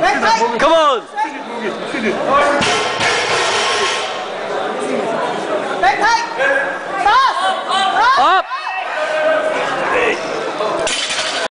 Come on.